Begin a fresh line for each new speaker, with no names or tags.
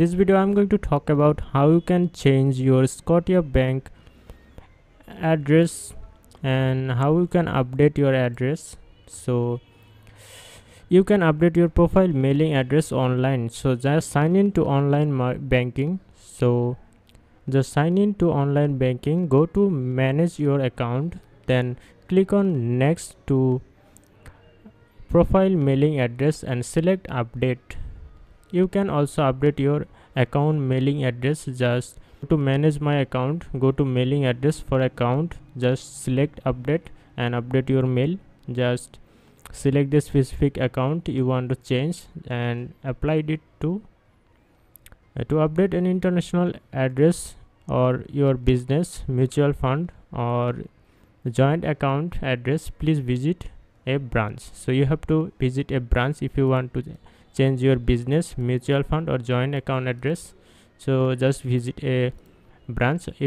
this video i'm going to talk about how you can change your Scotiabank address and how you can update your address. So you can update your profile mailing address online. So just sign in to online banking. So just sign in to online banking. Go to manage your account. Then click on next to profile mailing address and select update you can also update your account mailing address. Just to manage my account go to mailing address for account. Just select update and update your mail. Just select the specific account you want to change and apply it to uh, to update an international address or your business mutual fund or joint account address. Please visit a branch. So you have to visit a branch if you want to change your business mutual fund or joint account address. So just visit a branch. If